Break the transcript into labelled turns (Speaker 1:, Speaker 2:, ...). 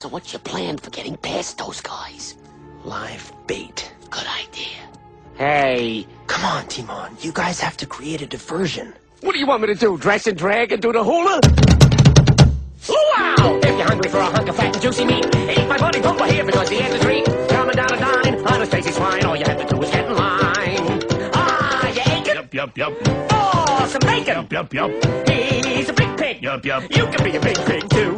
Speaker 1: So what's your plan for getting past those guys?
Speaker 2: Live bait.
Speaker 1: Good idea. Hey,
Speaker 2: Come on, Timon. You guys have to create a diversion.
Speaker 1: what do you want me to do? Dress and drag and do the hula? Wow! If you're hungry for a hunk of fat and juicy meat, eat my buddy Pumper here because he has a treat. Coming down a dine on a Stacy swine, all you have to do is get in line. Ah, you ain't
Speaker 3: Yup, yup, yup.
Speaker 1: Oh, some bacon!
Speaker 3: Yup, Yup, yup.
Speaker 1: He's a big pig!
Speaker 3: Yup, yup.
Speaker 1: You can be a big pig too!